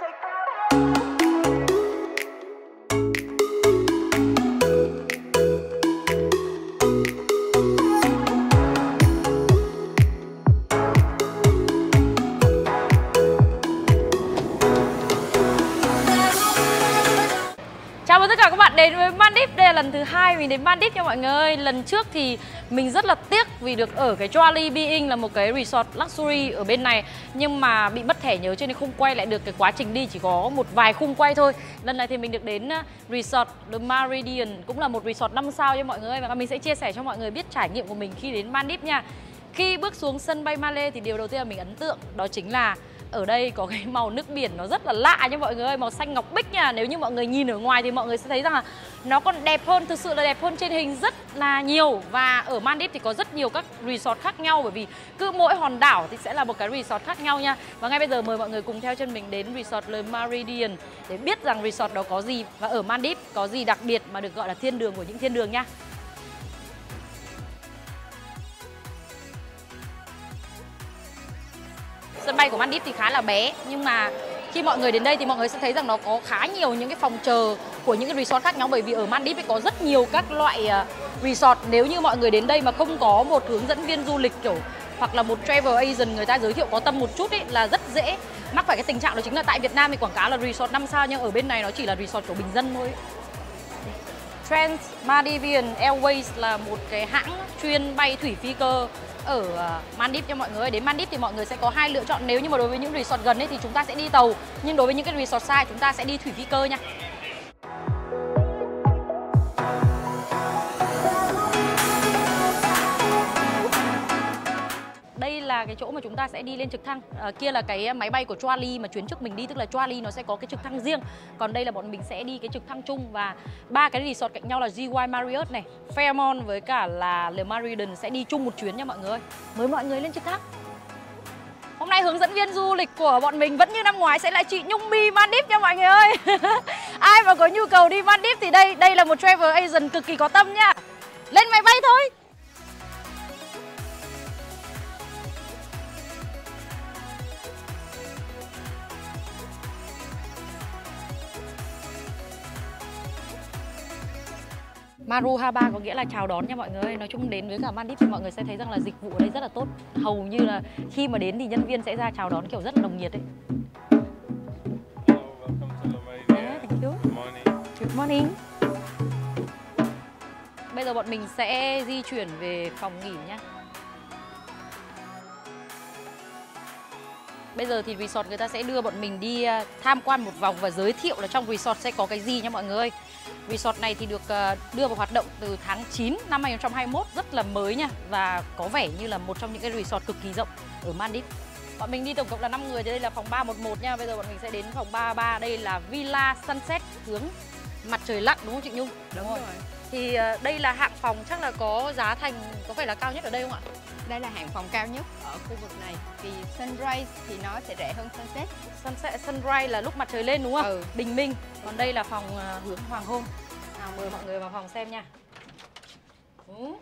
Chào mừng với Maldives Đây là lần thứ hai mình đến Maldives nha mọi người. Lần trước thì mình rất là tiếc vì được ở cái Jolie Being là một cái resort luxury ở bên này. Nhưng mà bị mất thẻ nhớ cho nên không quay lại được cái quá trình đi, Chỉ có một vài khung quay thôi. Lần này thì mình được đến uh, resort The Meridian, Cũng là một resort 5 sao cho mọi người Và mình sẽ chia sẻ cho mọi người biết trải nghiệm của mình khi đến Maldives nha. Khi bước xuống sân bay Malé thì điều đầu tiên là mình ấn tượng Đó chính là ở đây có cái màu nước biển nó rất là lạ nha mọi người ơi, màu xanh ngọc bích nha. Nếu như mọi người nhìn ở ngoài thì mọi người sẽ thấy rằng là nó còn đẹp hơn, thực sự là đẹp hơn trên hình rất là nhiều. Và ở Maldives thì có rất nhiều các resort khác nhau, bởi vì cứ mỗi hòn đảo thì sẽ là một cái resort khác nhau nha. Và ngay bây giờ mời mọi người cùng theo chân mình đến resort Le Meridian để biết rằng resort đó có gì. Và ở Maldives có gì đặc biệt mà được gọi là thiên đường của những thiên đường nha. Sân bay của Maldives thì khá là bé, nhưng mà khi mọi người đến đây thì mọi người sẽ thấy rằng nó có khá nhiều những cái phòng chờ của những cái resort khác nhau, bởi vì ở Maldives có rất nhiều các loại ờ, resort. Nếu như mọi người đến đây mà không có một hướng dẫn viên du lịch, kiểu, hoặc là một travel agent người ta giới thiệu có tâm một chút ấy là rất dễ mắc phải cái tình trạng đó. Chính là tại Việt Nam thì quảng cáo là resort 5 sao, nhưng ở bên này nó chỉ là resort của bình dân thôi. Trans Maldivian Airways là một cái hãng chuyên bay thủy phi cơ ở ờ, Mandip Maldives cho mọi người. Đến Maldives thì mọi người sẽ có hai lựa chọn. Nếu như mà đối với những resort gần ấy thì chúng ta sẽ đi tàu, nhưng đối với những cái resort xa chúng ta sẽ đi thủy phi cơ nha. Là cái chỗ mà chúng ta sẽ đi lên trực thăng. À, kia là cái máy bay của Charlie mà chuyến trước mình đi tức là Charlie nó sẽ có cái trực thăng riêng. Còn đây là bọn mình sẽ đi cái trực thăng chung và ba cái resort cạnh nhau là GY Marriott này Fairmont với cả là Le Meridian sẽ đi chung một chuyến nha mọi người mời mọi người lên trực thăng. Hôm nay hướng dẫn viên du lịch của bọn mình vẫn như năm ngoái sẽ là chị Nhung Mi Maldives nha mọi người ơi. Ai mà có nhu cầu đi Maldives thì đây đây là một travel agent cực kỳ có tâm nha. Lên máy bay thôi. Maruhaba có nghĩa là chào đón nha mọi người. Nói chung đến với cả Maldives thì mọi người sẽ thấy rằng là dịch vụ ở đây rất là tốt. Hầu như là khi mà đến thì nhân viên sẽ ra chào đón kiểu rất là nồng nhiệt ấy. Morning. Good morning. Bây giờ bọn mình sẽ di chuyển về phòng nghỉ nhá Bây giờ thì resort người ta sẽ đưa bọn mình đi à, tham quan một vòng và giới thiệu là trong resort sẽ có cái gì nha mọi người Resort này thì được à, đưa vào hoạt động từ tháng 9 năm 2021 rất là mới nha Và có vẻ như là một trong những cái resort cực kỳ rộng ở Maldives Bọn mình đi tổng cộng là 5 người thì đây là phòng 311 nha Bây giờ bọn mình sẽ đến phòng 33 Đây là Villa Sunset hướng mặt trời lặn đúng không chị Nhung? Đúng rồi. Thì à, đây là hạng phòng chắc là có giá thành có phải là cao nhất ở đây không ạ? Đây là hạng phòng cao nhất ở khu vực này Vì Sunrise thì nó sẽ rẻ hơn Sunset Sunset Sunrise là lúc mặt trời lên đúng không? Ừ. Bình minh. Còn đây là phòng à, hướng hoàng hôn. Nào mời mọi người vào phòng xem nha. Ừ.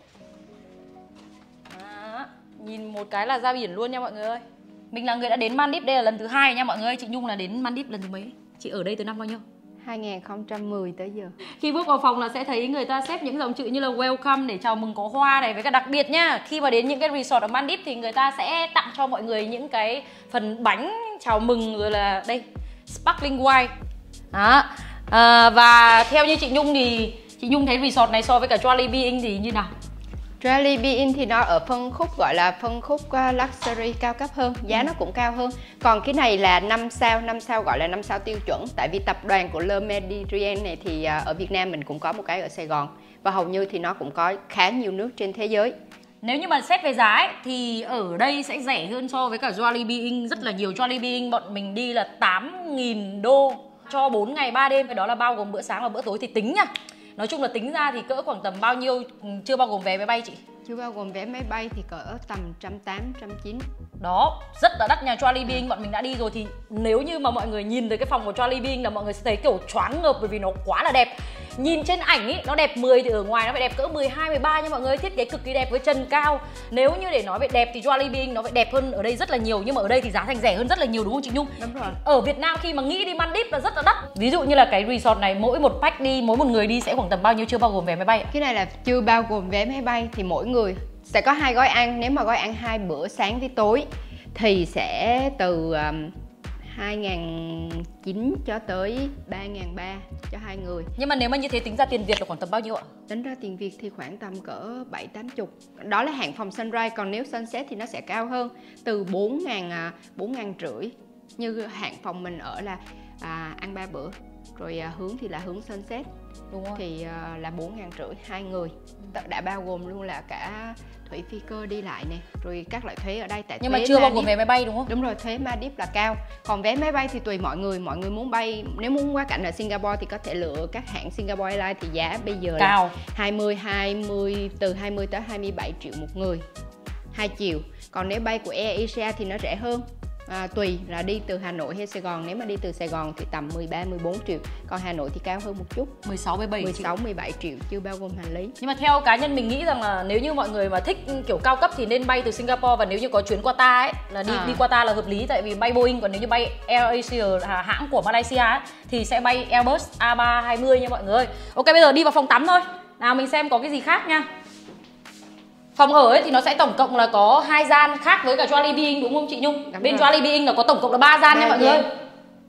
Đó. Nhìn một cái là ra biển luôn nha mọi người ơi. Mình là người đã đến Maldives đây là lần thứ hai nha mọi người. Chị Nhung là đến Maldives lần thứ mấy? Chị ở đây từ năm bao nhiêu? 2010 tới giờ. Khi bước vào phòng là sẽ thấy người ta xếp những dòng chữ như là welcome để chào mừng có hoa này với cả đặc biệt nha khi mà đến những cái resort ở Maldives thì người ta sẽ tặng cho mọi người những cái phần bánh chào mừng rồi là đây sparkling wine. Đó à, và theo như chị Nhung thì chị Nhung thấy resort này so với cả Jollibee thì như nào? Jollibee thì nó ở phân khúc gọi là phân khúc uh, luxury cao cấp hơn Giá nó cũng cao hơn Còn cái này là 5 sao, 5 sao gọi là 5 sao tiêu chuẩn Tại vì tập đoàn của Le Méridien này thì uh, ở Việt Nam mình cũng có một cái ở Sài Gòn Và hầu như thì nó cũng có khá nhiều nước trên thế giới Nếu như mà xét về giá ấy, thì ở đây sẽ rẻ hơn so với cả Jollibee rất là nhiều. Jollibee bọn mình đi là 8.000 đô cho 4 ngày 3 đêm. Cái đó là bao gồm bữa sáng và bữa tối thì tính nha. Nói chung là tính ra thì cỡ khoảng tầm bao nhiêu ừ, chưa bao gồm vé máy bay chị? Chưa bao gồm vé máy bay thì cỡ tầm 180, 190 Đó, rất là đắt nhà Jollibee Being bọn mình đã đi rồi thì nếu như mà mọi người nhìn thấy cái phòng của Jollibee Being là mọi người sẽ thấy kiểu choáng ngợp bởi vì nó quá là đẹp. Nhìn trên ảnh ý nó đẹp 10 thì ở ngoài nó phải đẹp cỡ 12 13 nha mọi người thiết kế cực kỳ đẹp với trần cao. Nếu như để nói về đẹp thì Jolie Being nó phải đẹp hơn ở đây rất là nhiều nhưng mà ở đây thì giá thành rẻ hơn rất là nhiều đúng không chị Nhung? Đúng rồi. Ở Việt Nam khi mà nghĩ đi Maldives là rất là đắt. Ví dụ như là cái resort này mỗi một pack đi mỗi một người đi sẽ khoảng tầm bao nhiêu chưa bao gồm vé máy bay cái này là chưa bao gồm vé máy bay thì mỗi người sẽ có hai gói ăn. Nếu mà gói ăn hai bữa sáng với tối thì sẽ từ um, 2.900 cho tới 3.300 cho hai người. Nhưng mà nếu mà như thế tính ra tiền Việt là khoảng tầm bao nhiêu ạ? Tính ra tiền Việt thì khoảng tầm cỡ 7 80 Đó là hạng phòng Sunrise Còn nếu Sunset thì nó sẽ cao hơn Từ 4.000 4.000 rưỡi. Như hạng phòng mình ở là à, ăn 3 bữa Rồi à, hướng thì là hướng Sunset. Đúng rồi. Thì à, là 4.000 rưỡi hai người. Đã bao gồm luôn là cả thủy phi cơ đi lại nè rồi các loại thuế ở đây tại nhưng mà chưa bao gồm vé máy bay đúng không? Đúng rồi thuế Maldives là cao. Còn vé máy bay thì tùy mọi người. Mọi người muốn bay nếu muốn qua cảnh ở Singapore thì có thể lựa các hãng Singapore Airlines thì giá bây giờ cao. là 20 20 từ 20 tới 27 triệu một người hai chiều. Còn nếu bay của Air Asia thì nó rẻ hơn à, tùy là đi từ Hà Nội hay Sài Gòn. Nếu mà đi từ Sài Gòn thì tầm 13 14 triệu. Còn Hà Nội thì cao hơn một chút. 16 17 16 triệu. 17 triệu chưa bao gồm hành lý. Nhưng mà theo cá nhân mình nghĩ rằng là nếu như mọi người mà thích kiểu cao cấp thì nên bay từ Singapore. Và nếu như có chuyến Qatar ấy là đi à. đi Qatar là hợp lý. Tại vì bay Boeing còn nếu như bay Air Asia hãng của Malaysia ấy, thì sẽ bay Airbus A320 nha mọi người ok bây giờ đi vào phòng tắm thôi. Nào mình xem có cái gì khác nha phòng ở ấy thì nó sẽ tổng cộng là có hai gian khác với cả Jolie Being đúng không chị Nhung? Đúng bên rồi. Jolie Being là có tổng cộng là ba gian nha mọi người.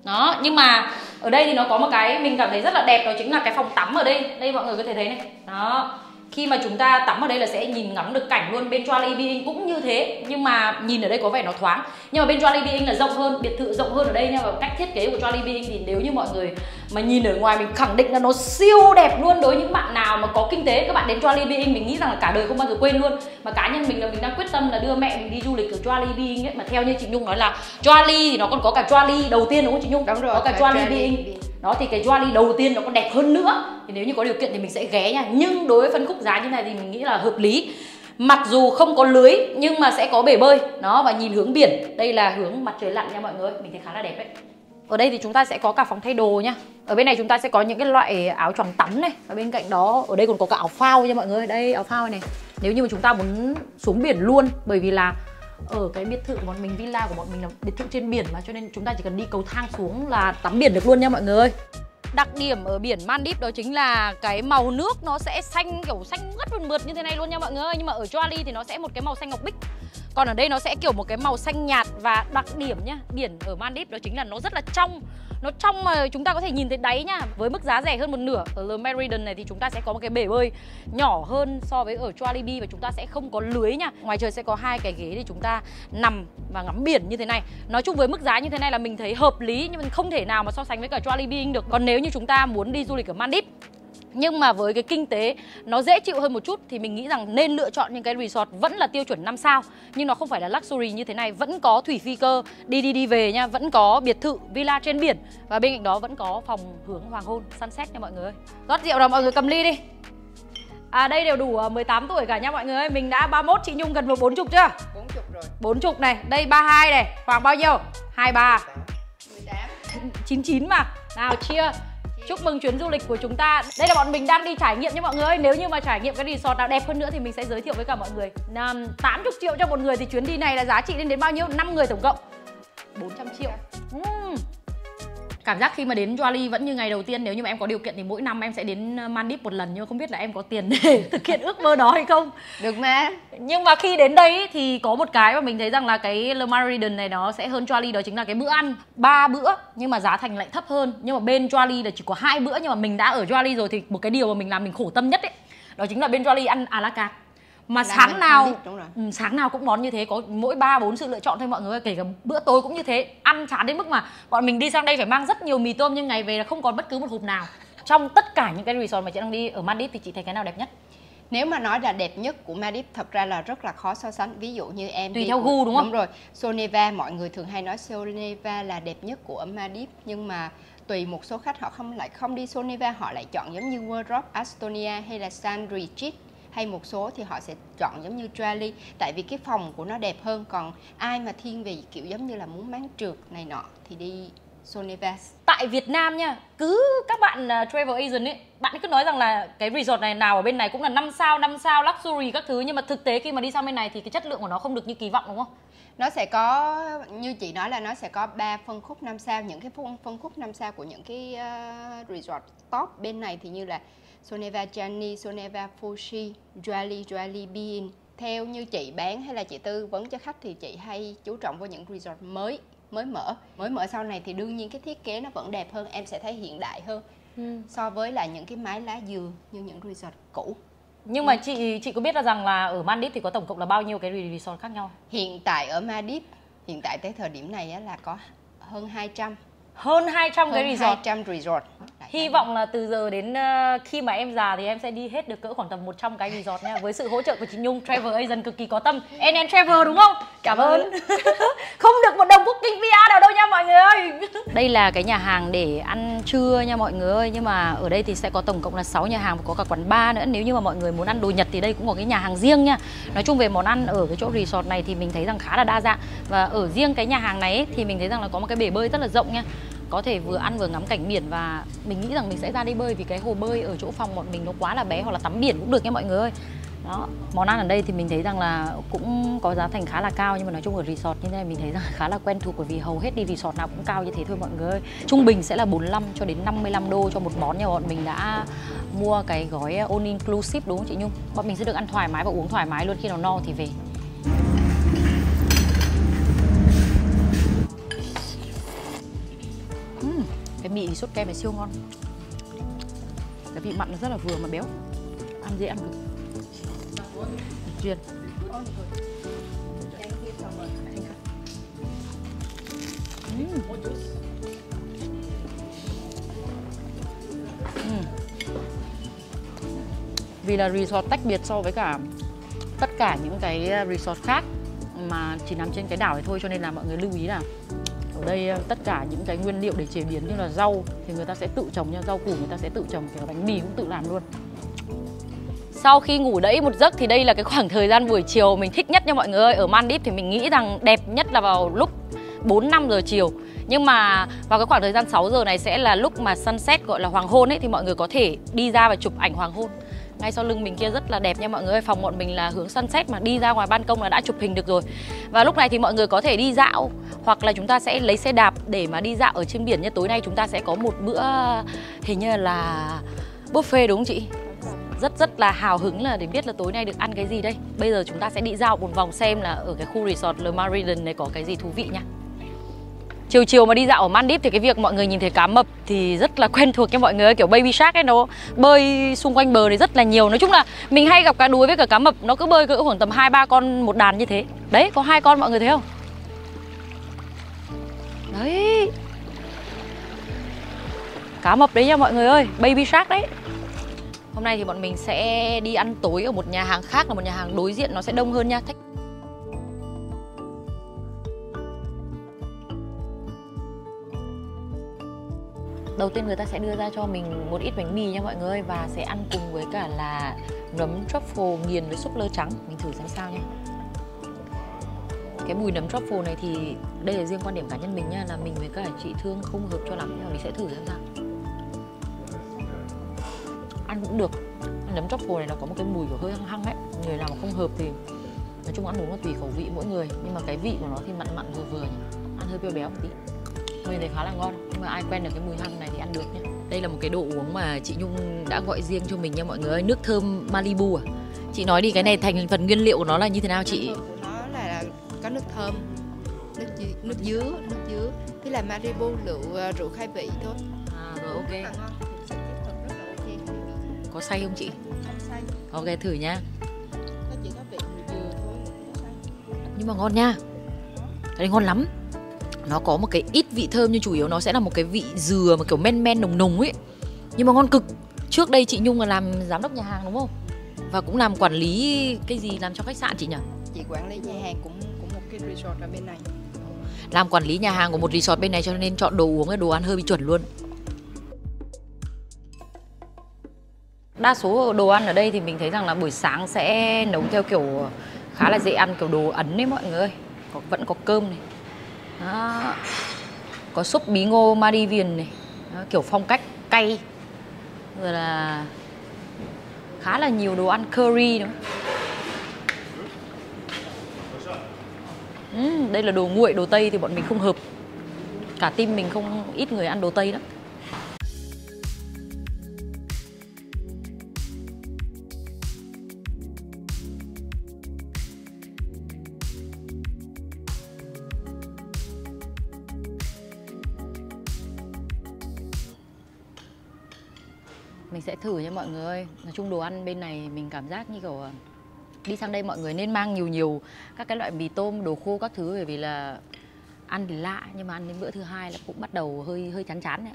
đó nhưng mà ở đây thì nó có một cái mình cảm thấy rất là đẹp đó chính là cái phòng tắm ở đây. Đây mọi người có thể thấy này. Đó khi mà chúng ta tắm ở đây là sẽ nhìn ngắm được cảnh luôn. Bên Jolie Being cũng như thế nhưng mà nhìn ở đây có vẻ nó thoáng. Nhưng mà bên Jolie Being là rộng hơn biệt thự rộng hơn ở đây nha. Và cách thiết kế của Jolie Being thì nếu như mọi người mà nhìn ở ngoài mình khẳng định là nó siêu đẹp luôn. Đối với những bạn nào mà có kinh tế các bạn đến Jolie Being mình nghĩ rằng là cả đời không bao giờ quên luôn. Mà cá nhân mình là mình đang quyết tâm là đưa mẹ mình đi du lịch ở Jolie Being ấy. Mà theo như chị Nhung nói là Jolie thì nó còn có cả Jolie đầu tiên đúng không chị Nhung? Đúng rồi có cả Jolie Being đó, thì cái joali đầu tiên nó còn đẹp hơn nữa. Thì nếu như có điều kiện thì mình sẽ ghé nha. Nhưng đối với phân khúc giá như này thì mình nghĩ là hợp lý. Mặc dù không có lưới, nhưng mà sẽ có bể bơi. Nó và nhìn hướng biển. Đây là hướng mặt trời lặn nha mọi người. Mình thấy khá là đẹp đấy. Ở đây thì chúng ta sẽ có cả phòng thay đồ nha. Ở bên này chúng ta sẽ có những cái loại áo choàng tắm này. Và bên cạnh đó, ở đây còn có cả áo phao nha mọi người. Đây, áo phao này. Nếu như mà chúng ta muốn xuống biển luôn, bởi vì là ở cái biệt thự của bọn mình, villa của bọn mình là biệt thự trên biển mà, cho nên chúng ta chỉ cần đi cầu thang xuống là tắm biển được luôn nha mọi người. Đặc điểm ở biển Maldives đó chính là cái màu nước nó sẽ xanh, kiểu xanh ngất mượt mượt như thế này luôn nha mọi người nhưng mà ở Joali thì nó sẽ một cái màu xanh ngọc bích còn ở đây nó sẽ kiểu một cái màu xanh nhạt và đặc điểm nhá, biển ở Maldives đó chính là nó rất là trong. Nó trong mà chúng ta có thể nhìn thấy đáy nhá, với mức giá rẻ hơn một nửa. Ở Le Meridian này thì chúng ta sẽ có một cái bể bơi nhỏ hơn so với ở Jollibee và chúng ta sẽ không có lưới nhá. Ngoài trời sẽ có hai cái ghế để chúng ta nằm và ngắm biển như thế này. Nói chung với mức giá như thế này là mình thấy hợp lý nhưng mình không thể nào mà so sánh với cả Jollibee được. Còn nếu như chúng ta muốn đi du lịch ở Maldives nhưng mà với cái kinh tế nó dễ chịu hơn một chút thì mình nghĩ rằng nên lựa chọn những cái resort vẫn là tiêu chuẩn 5 sao. Nhưng nó không phải là luxury như thế này. Vẫn có thủy phi cơ đi đi đi về nha. Vẫn có biệt thự villa trên biển. Và bên cạnh đó vẫn có phòng hướng hoàng hôn sunset nha mọi người rót rượu rồi mọi người cầm ly đi. À đây đều đủ 18 tuổi cả nha mọi người Mình đã 31, chị Nhung gần vào 40 chưa? 40 rồi. 40 này, đây 32 này. Khoảng bao nhiêu? 23 18 99 mà. Nào chia Chúc mừng chuyến du lịch của chúng ta. Đây là bọn mình đang đi trải nghiệm nha mọi người Nếu như mà trải nghiệm cái resort nào đẹp hơn nữa thì mình sẽ giới thiệu với cả mọi người. 80 triệu cho một người thì chuyến đi này là giá trị lên đến bao nhiêu? 5 người tổng cộng. 400 triệu. Uhm. Cảm giác khi mà đến Joali vẫn như ngày đầu tiên Nếu như mà em có điều kiện thì mỗi năm em sẽ đến ờ, Maldives một lần Nhưng không biết là em có tiền để thực hiện ước mơ đó hay không. Được mà. Nhưng mà khi đến đây thì có một cái mà mình thấy rằng là cái Le Maridon này nó sẽ hơn Joali Đó chính là cái bữa ăn. Ba bữa nhưng mà giá thành lại thấp hơn. Nhưng mà bên Joali là chỉ có hai bữa Nhưng mà mình đã ở Joali rồi thì một cái điều mà mình làm mình khổ tâm nhất ấy Đó chính là bên Joali ăn à la carte mà sáng nào ừ, sáng nào cũng món như thế có mỗi ba bốn sự lựa chọn thôi mọi người kể cả bữa tối cũng như thế ăn chán đến mức mà bọn mình đi sang đây phải mang rất nhiều mì tôm nhưng ngày về là không còn bất cứ một hộp nào. Trong tất cả những cái resort mà chị đang đi ở Maldives thì chị thấy cái nào đẹp nhất? Nếu mà nói là đẹp nhất của Maldives thật ra là rất là khó so sánh. Ví dụ như em tùy theo gu đúng không? Đúng rồi. Soneva mọi người thường hay nói Soneva là đẹp nhất của Maldives nhưng mà tùy một số khách họ không lại không đi Soneva họ lại chọn giống như World Rock Astonia hay là San Regis hay một số thì họ sẽ chọn giống như Trali tại vì cái phòng của nó đẹp hơn. Còn ai mà thiên về kiểu giống như là muốn máng trượt này nọ thì đi Soneva tại Việt Nam nha cứ các bạn uh, travel agent ấy bạn cứ nói rằng là cái resort này nào ở bên này cũng là 5 sao 5 sao luxury các thứ. Nhưng mà thực tế khi mà đi sang bên này thì cái chất lượng của nó không được như kỳ vọng đúng không? Nó sẽ có như chị nói là nó sẽ có ba phân khúc năm sao. Những cái phân, phân khúc năm sao của những cái uh, resort top bên này thì như là Soneva Chani, Soneva Fuji, Jolly, Jolly Bean. Theo như chị bán hay là chị tư vấn cho khách thì chị hay chú trọng vào những resort mới mới mở. Mới mở sau này thì đương nhiên cái thiết kế nó vẫn đẹp hơn em sẽ thấy hiện đại hơn ừ. so với là những cái mái lá dừa như những resort cũ. Nhưng mà ừ. chị chị có biết là rằng là ở Maldives thì có tổng cộng là bao nhiêu cái resort khác nhau? Hiện tại ở Maldives hiện tại tới thời điểm này á, là có hơn 200 hơn 200 hơn cái resort. 200 resort Hy vọng là từ giờ đến uh, khi mà em già thì em sẽ đi hết được cỡ khoảng tầm 100 cái resort nha. Với sự hỗ trợ của chị Nhung, Travel Agent cực kỳ có tâm. NN Travel đúng không? Cảm ơn. Không được một đồng booking VR nào đâu nha mọi người ơi. Đây là cái nhà hàng để ăn trưa nha mọi người ơi. Nhưng mà ở đây thì sẽ có tổng cộng là 6 nhà hàng và có cả quán bar nữa. Nếu như mà mọi người muốn ăn đồ Nhật thì đây cũng có cái nhà hàng riêng nha. Nói chung về món ăn ở cái chỗ resort này thì mình thấy rằng khá là đa dạng. Và ở riêng cái nhà hàng này ấy, thì mình thấy rằng là có một cái bể bơi rất là rộng nha có thể vừa ăn vừa ngắm cảnh biển và mình nghĩ rằng mình sẽ ra đi bơi vì cái hồ bơi ở chỗ phòng bọn mình nó quá là bé hoặc là tắm biển cũng được nha mọi người ơi. Đó, món ăn ở đây thì mình thấy rằng là cũng có giá thành khá là cao nhưng mà nói chung ở resort như thế này mình thấy rằng khá là quen thuộc bởi vì hầu hết đi resort nào cũng cao như thế thôi mọi người ơi. Trung bình sẽ là 45 cho đến 55 đô cho một món nhà bọn mình đã mua cái gói all inclusive đúng không chị Nhung? Bọn mình sẽ được ăn thoải mái và uống thoải mái luôn khi nào no thì về. Cái mì sốt kem này siêu ngon. Cái vị mặn nó rất là vừa mà béo. Ăn dễ ăn được duyên. Ừ. Vì là resort tách biệt so với cả tất cả những cái resort khác mà chỉ nằm trên cái đảo này thôi, cho nên là mọi người lưu ý là ở đây ờ, tất cả những cái nguyên liệu để chế biến như là rau thì người ta sẽ tự trồng nha, rau củ người ta sẽ tự trồng, kiểu bánh mì cũng tự làm luôn. Sau khi ngủ đẫy một giấc thì đây là cái khoảng thời gian buổi chiều mình thích nhất nha mọi người ơi. Ở Maldives thì mình nghĩ rằng đẹp nhất là vào lúc 4-5 giờ chiều. Nhưng mà vào cái khoảng thời gian 6 giờ này sẽ là lúc mà sunset, gọi là hoàng hôn ấy, Thì mọi người có thể đi ra và chụp ảnh hoàng hôn ngay sau lưng mình kia rất là đẹp nha mọi người phòng bọn mình là hướng sunset mà, đi ra ngoài ban công là đã chụp hình được rồi. Và lúc này thì mọi người có thể đi dạo, hoặc là chúng ta sẽ lấy xe đạp để mà đi dạo ở trên biển như tối nay chúng ta sẽ có một bữa, hình như là buffet đúng không chị? Rất rất là hào hứng là để biết là tối nay được ăn cái gì đây. Bây giờ chúng ta sẽ đi dạo một vòng xem là ở cái khu resort Le Marillion này có cái gì thú vị nha chiều chiều mà đi dạo ở Maldives thì cái việc mọi người nhìn thấy cá mập thì rất là quen thuộc cho mọi người kiểu baby shark ấy, nó bơi xung quanh bờ này rất là nhiều. Nói chung là mình hay gặp cá đuối với cả cá mập, nó cứ bơi cỡ khoảng tầm hai ba con một đàn như thế. Đấy, có hai con mọi người thấy không? Đấy. Cá mập đấy nha mọi người ơi, baby shark đấy. Hôm nay thì bọn mình sẽ đi ăn tối ở một nhà hàng khác, là một nhà hàng đối diện, nó sẽ đông hơn nha. Đầu tiên người ta sẽ đưa ra cho mình một ít bánh mì nha mọi người, và sẽ ăn cùng với cả là nấm truffle nghiền với súp lơ trắng. Mình thử xem sao nha. Cái mùi nấm truffle này thì đây là riêng quan điểm cá nhân mình nha, là mình với cả chị thương không hợp cho lắm. Nhưng mà mình sẽ thử xem sao. Ăn cũng được. Nấm truffle này nó có một cái mùi của hơi hăng hăng ấy. Người nào mà không hợp thì nói chung ăn uống là tùy khẩu vị mỗi người. Nhưng mà cái vị của nó thì mặn mặn vừa vừa nhỉ. Ăn hơi béo béo một tí. Mình thấy khá là ngon, nhưng mà ai quen được cái mùi hăng ăn được nhé đây là một cái đồ uống mà chị nhung đã gọi riêng cho mình nha mọi người ơi nước thơm malibu à. Chị nói đi cái này thành phần nguyên liệu của nó là như thế nào chị? Của nó là có nước thơm nước nước dứa nước dứa. Tức là malibu rượu à, rượu khai vị thôi. À rồi ok. Có say không chị? Say. Ok thử nha nhưng mà ngon nha. Cái này ngon lắm nó có một cái ít vị thơm nhưng chủ yếu nó sẽ là một cái vị dừa mà kiểu men men nồng nồng ấy. Nhưng mà ngon cực. Trước đây chị nhung là làm giám đốc nhà hàng đúng không? Và cũng làm quản lý cái gì làm cho khách sạn chị nhỉ? Chị quản lý nhà hàng cũng cũng một cái resort ở bên này. Làm quản lý nhà hàng của một resort bên này cho nên chọn đồ uống cái đồ ăn hơi bị chuẩn luôn. Đa số đồ ăn ở đây thì mình thấy rằng là buổi sáng sẽ nấu theo kiểu khá là dễ ăn kiểu đồ ấn đấy mọi người ơi. Có, vẫn có cơm này đó. có súp bí ngô Maldivian này. Đó, kiểu phong cách cay. Rồi là khá là nhiều đồ ăn curry nữa. Uhm, đây là đồ nguội đồ tây thì bọn mình không hợp. Cả team mình không ít người ăn đồ tây lắm. Thử nha mọi người ơi. Nói chung đồ ăn bên này mình cảm giác như kiểu ờ, đi sang đây mọi người nên mang nhiều nhiều các cái loại mì tôm, đồ khô các thứ, bởi vì là ăn thì lạ, nhưng mà ăn đến bữa thứ hai là cũng bắt đầu hơi hơi chán chán đấy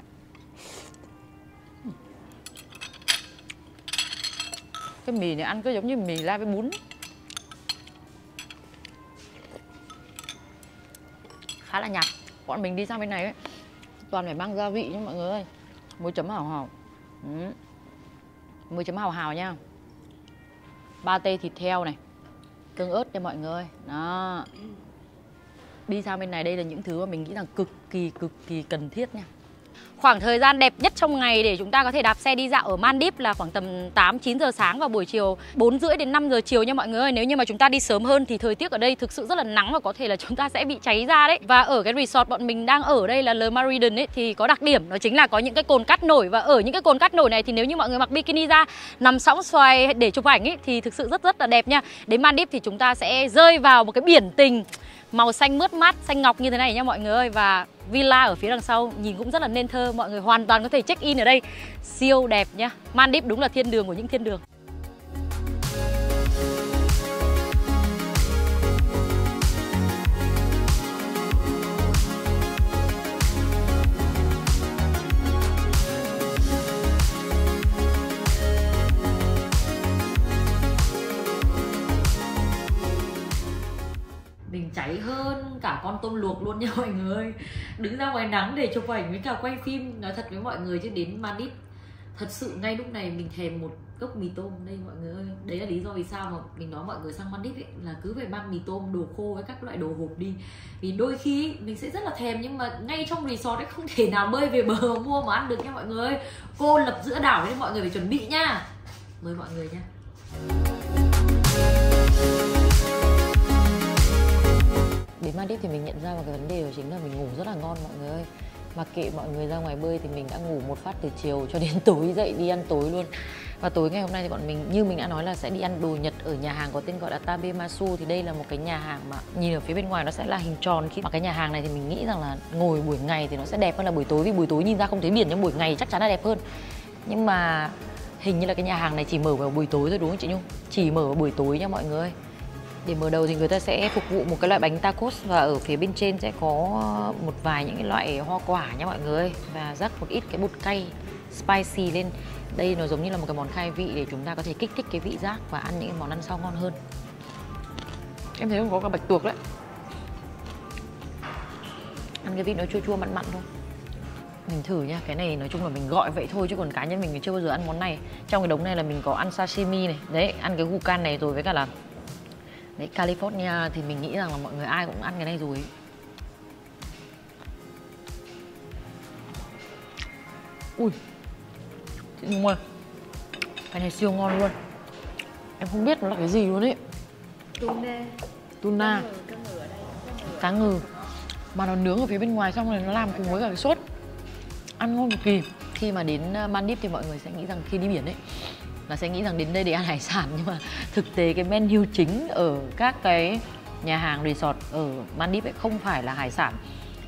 cái mì này ăn cứ giống như mì la với bún. Khá là nhạt. Bọn mình đi sang bên này ấy, toàn phải mang gia vị nha mọi người ơi. Muối chấm hảo hảo. Ừ muối chấm hào hào nha. Ba tê thịt heo này. Tương ớt cho mọi người. Đó. Đi sang bên này đây là những thứ mà mình nghĩ rằng cực kỳ cực kỳ cần thiết nha Khoảng thời gian đẹp nhất trong ngày để chúng ta có thể đạp xe đi dạo ở Maldives là khoảng tầm 8 9 giờ sáng và buổi chiều 4 rưỡi đến 5 giờ chiều nha mọi người ơi. Nếu như mà chúng ta đi sớm hơn thì thời tiết ở đây thực sự rất là nắng và có thể là chúng ta sẽ bị cháy ra đấy. Và ở cái resort bọn mình đang ở đây là Le Maridon ấy thì có đặc điểm đó chính là có những cái cồn cắt nổi và ở những cái cồn cắt nổi này thì nếu như mọi người mặc bikini ra nằm sóng xoài để chụp ảnh ấy thì thực sự rất rất là đẹp nha. Đến Maldives thì chúng ta sẽ rơi vào một cái biển tình màu xanh mướt mát, xanh ngọc như thế này nha mọi người ơi và villa ở phía đằng sau, nhìn cũng rất là nên thơ, mọi người hoàn toàn có thể check in ở đây. Siêu đẹp nhá. Maldives đúng là thiên đường của những thiên đường. Cháy hơn cả con tôm luộc luôn nha mọi người. Đứng ra ngoài nắng để chụp ảnh với cả quay phim. Nói thật với mọi người chứ đến Madrid thật sự ngay lúc này mình thèm một cốc mì tôm đây mọi người ơi. Đấy là lý do vì sao mà mình nói mọi người sang Madrid ấy, là cứ phải mang mì tôm đồ khô với các loại đồ hộp đi. Vì đôi khi mình sẽ rất là thèm nhưng mà ngay trong resort ấy không thể nào bơi về bờ mua mà ăn được nha mọi người cô lập giữa đảo nên mọi người phải chuẩn bị nha. Mời mọi người nha. Maldives thì mình nhận ra một cái vấn đề đó chính là mình ngủ rất là ngon, mọi người ơi. Mặc kệ mọi người ra ngoài bơi thì mình đã ngủ một phát từ chiều cho đến tối dậy đi ăn tối luôn. Và tối ngày hôm nay thì bọn mình, như mình đã nói là sẽ đi ăn đồ Nhật ở nhà hàng có tên gọi là Tabemasu. Thì đây là một cái nhà hàng mà nhìn ở phía bên ngoài nó sẽ là hình tròn. Khi mà cái nhà hàng này thì mình nghĩ rằng là ngồi buổi ngày thì nó sẽ đẹp hơn là buổi tối. Vì buổi tối nhìn ra không thấy biển nhưng buổi ngày chắc chắn là đẹp hơn. Nhưng mà hình như là cái nhà hàng này chỉ mở vào buổi tối thôi, đúng không chị Nhung? Chỉ mở vào buổi tối nha mọi người để mở đầu thì người ta sẽ phục vụ một cái loại bánh tacos và ở phía bên trên sẽ có một vài những cái loại hoa quả nha mọi người và rắc một ít cái bột cay spicy lên. Đây nó giống như là một cái món khai vị để chúng ta có thể kích thích cái vị giác và ăn những món ăn sau ngon hơn. Em thấy không? Có cả bạch tuộc đấy. Ăn cái vị nó chua chua mặn mặn thôi. Mình thử nha cái này nói chung là mình gọi vậy thôi chứ còn cá nhân mình chưa bao giờ ăn món này. Trong cái đống này là mình có ăn sashimi này. Đấy, ăn cái gucan này rồi với cả là Đấy, California thì mình nghĩ rằng là mọi người ai cũng ăn cái này rồi. Ui Chị Nhung ơi Cái này siêu ngon luôn. Em không biết nó là cái gì luôn ấy. Tuna. Tuna. Cá ngừ Mà nó nướng ở phía bên ngoài xong rồi nó làm cùng với cả cái sốt. Ăn ngon cực kỳ. Khi mà đến uh, Maldives thì mọi người sẽ nghĩ rằng khi đi biển ấy là sẽ nghĩ rằng đến đây để ăn hải sản. Nhưng mà thực tế cái menu chính ở các cái nhà hàng resort ở Maldives không phải là hải sản.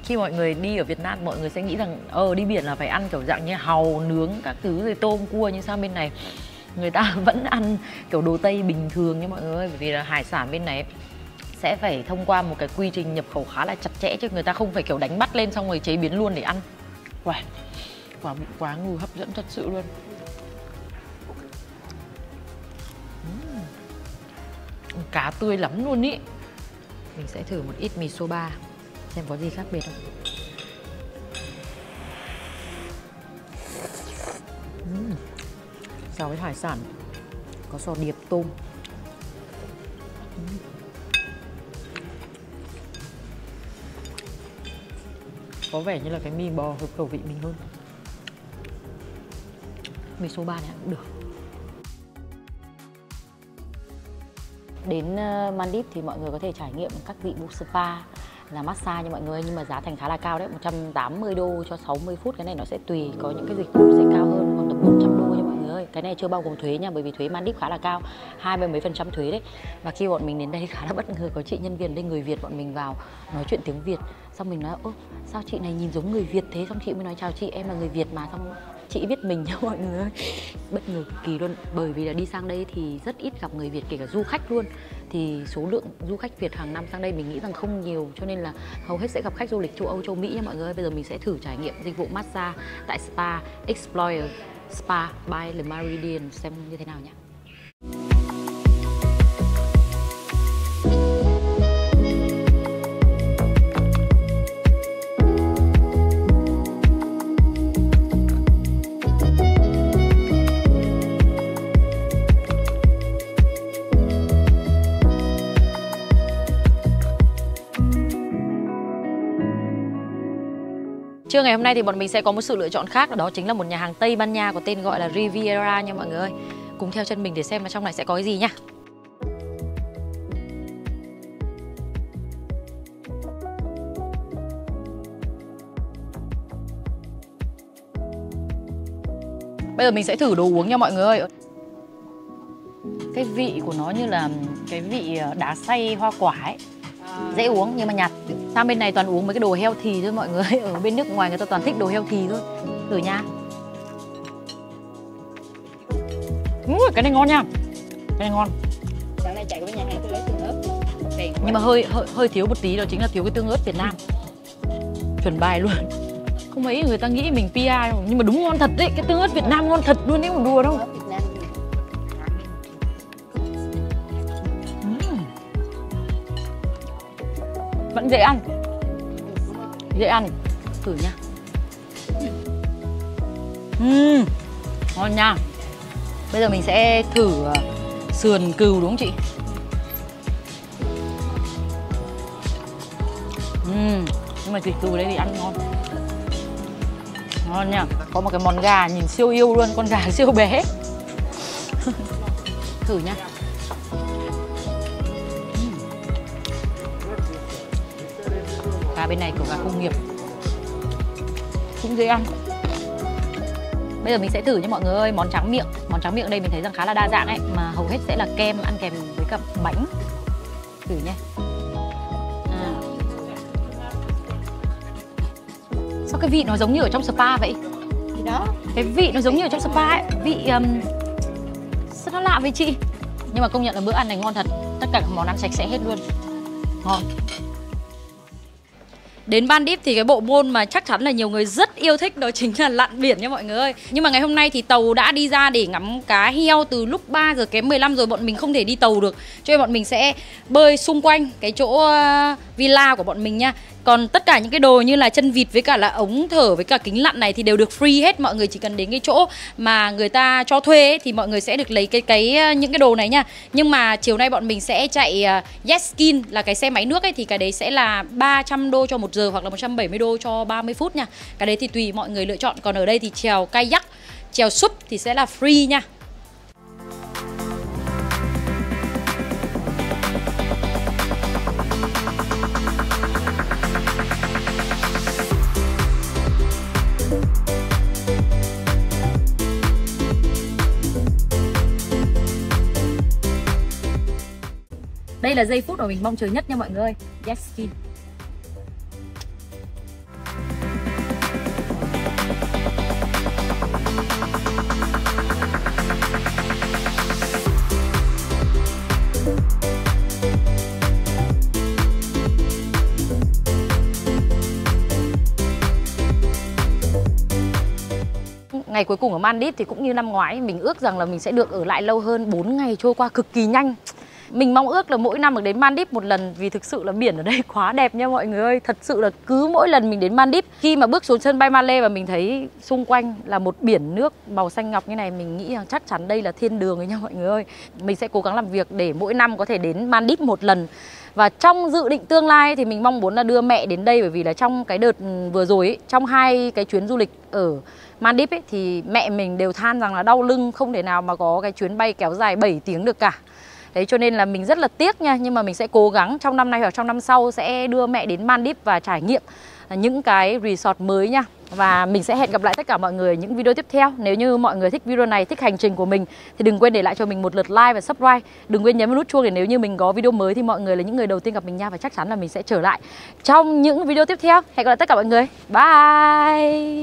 Khi mọi người đi ở Việt Nam, mọi người sẽ nghĩ rằng ờ đi biển là phải ăn kiểu dạng như hàu, nướng các thứ rồi tôm, cua nhưng sao bên này. Người ta vẫn ăn kiểu đồ tây bình thường nha mọi người bởi vì là hải sản bên này sẽ phải thông qua một cái quy trình nhập khẩu khá là chặt chẽ chứ người ta không phải kiểu đánh bắt lên xong rồi chế biến luôn để ăn. Quả quả, quá ngu, hấp dẫn thật sự luôn. Cá tươi lắm luôn ý mình sẽ thử một ít mì soba xem có gì khác biệt không uhm. xào với hải sản có sò điệp tôm uhm. có vẻ như là cái mì bò hợp khẩu vị mình hơn mì số 3 này cũng được đến Mandip Maldives thì mọi người có thể trải nghiệm các dịch vụ spa là massage nha mọi người, nhưng mà giá thành khá là cao đấy 180 đô cho 60 phút, cái này nó sẽ tùy có những cái dịch vụ sẽ cao hơn còn tầm 400 đô nha mọi người cái này chưa bao gồm thuế nha, bởi vì thuế Maldives khá là cao, hai mươi mấy phần trăm thuế đấy. Và khi bọn mình đến đây khá là bất ngờ, có chị nhân viên đây, người Việt bọn mình vào nói chuyện tiếng Việt, xong mình nói, ơ, sao chị này nhìn giống người Việt thế? Xong chị mới nói, chào chị, em là người Việt mà, xong chị biết mình nha mọi người ơi. Bất ngờ kỳ luôn. Bởi vì là đi sang đây thì rất ít gặp người Việt, kể cả du khách luôn. Thì số lượng du khách Việt hàng năm sang đây mình nghĩ rằng không nhiều, cho nên là hầu hết sẽ gặp khách du lịch châu Âu, châu Mỹ nha mọi người bây giờ mình sẽ thử trải nghiệm dịch vụ massage tại spa Explorer Spa by the Meridian xem như thế nào nhé Trưa ngày hôm nay thì bọn mình sẽ có một sự lựa chọn khác, Đó chính là một nhà hàng Tây Ban Nha có tên gọi là Riviera nha mọi người ơi. Cùng theo chân mình để xem là trong này sẽ có cái gì nhá Bây giờ mình sẽ thử đồ uống nha mọi người ơi. Cái vị của nó như là cái vị ờ, đá xay hoa quả ấy. Dễ uống nhưng mà nhạt. Sang bên này toàn uống mấy cái đồ heo thì thôi mọi người. Ở bên nước ngoài người ta toàn thích đồ heo thì thôi. Thử nha. Ui, Cái này ngon nha. Cái này ngon. Sáng nay chạy qua nhà hàng tôi lấy tương ớt. Nhưng mà hơi, hơi hơi thiếu một tí đó chính là thiếu cái tương ớt Việt Nam. Chuẩn bài luôn. Không mấy người ta nghĩ mình PR Nhưng mà đúng ngon thật đấy. Cái tương ớt Việt Nam ngon thật luôn đấy không đùa đâu dễ ăn. Dễ ăn. Thử nha. Uhm, ngon nha. Bây giờ mình sẽ thử ờ, sườn cừu đúng không chị? Uhm, nhưng mà thịt cừu đấy thì ăn ngon. Ngon nha. Có một cái món gà nhìn siêu yêu luôn Con gà siêu bé. Thử nha. Bên này kiểu gà công nghiệp. Cũng dễ ăn. Bây giờ mình sẽ thử nha mọi người ơi Món tráng miệng. Món tráng miệng đây mình thấy rằng khá là đa dạng ấy Mà hầu hết sẽ là kem ăn kèm với cả bánh. Thử nha à. Sao cái vị nó giống như ở trong spa vậy? Thì đó. Cái vị nó giống như ở trong spa ấy. Vị um, Sao nó lạ với chị. Nhưng mà công nhận là bữa ăn này ngon thật. Tất cả các món ăn sạch sẽ hết luôn. Ngon Đến ban Bandip thì cái bộ môn mà chắc chắn là nhiều người rất yêu thích đó chính là lặn biển nha mọi người ơi. Nhưng mà ngày hôm nay thì tàu đã đi ra để ngắm cá heo từ lúc 3 giờ kém 15 rồi, bọn mình không thể đi tàu được. Cho nên bọn mình sẽ bơi xung quanh cái chỗ ờ, villa của bọn mình nha. Còn tất cả những cái đồ như là chân vịt với cả là ống thở với cả kính lặn này thì đều được free hết. Mọi người chỉ cần đến cái chỗ mà người ta cho thuê ấy, thì mọi người sẽ được lấy cái cái ờ, những cái đồ này nha. Nhưng mà chiều nay bọn mình sẽ chạy ờ, uh, Yeskin là cái xe máy nước ấy thì cái đấy sẽ là 300 đô cho một giờ hoặc là 170 đô cho 30 phút nha. Cái đấy thì tùy mọi người lựa chọn. Còn ở đây thì trèo kayak, trèo súp thì sẽ là free nha. Là giây phút mà mình mong chờ nhất nha mọi người Yeskin Ngày cuối cùng ở Maldives thì cũng như năm ngoái, Mình ước rằng là mình sẽ được ở lại lâu hơn 4 ngày trôi qua cực kỳ nhanh mình mong ước là mỗi năm được đến Maldives một lần vì thực sự là biển ở đây quá đẹp nha mọi người ơi. Thật sự là cứ mỗi lần mình đến Maldives khi mà bước xuống sân bay Malé và mình thấy xung quanh là một biển nước màu xanh ngọc như này mình nghĩ rằng chắc chắn đây là thiên đường rồi nha mọi người ơi. Mình sẽ cố gắng làm việc để mỗi năm có thể đến Maldives một lần. Và trong dự định tương lai thì mình mong muốn là đưa mẹ đến đây bởi vì là trong cái đợt ừ, vừa rồi ấy, trong hai cái chuyến du lịch ở Maldives ấy, thì mẹ mình đều than rằng là đau lưng không thể nào mà có cái chuyến bay kéo dài 7 tiếng được cả. Đấy cho nên là mình rất là tiếc nha Nhưng mà mình sẽ cố gắng trong năm nay hoặc trong năm sau Sẽ đưa mẹ đến Maldives và trải nghiệm à, những cái resort mới nha. Và mình sẽ hẹn gặp lại tất cả mọi người những video tiếp theo. Nếu như mọi người thích video này, thích hành trình của mình Thì đừng quên để lại cho mình một lượt like và subscribe. Đừng quên nhấn vào nút chuông để nếu như mình có video mới Thì mọi người là những người đầu tiên gặp mình nha. Và chắc chắn là mình sẽ trở lại trong những video tiếp theo. Hẹn gặp lại tất cả mọi người. Bye!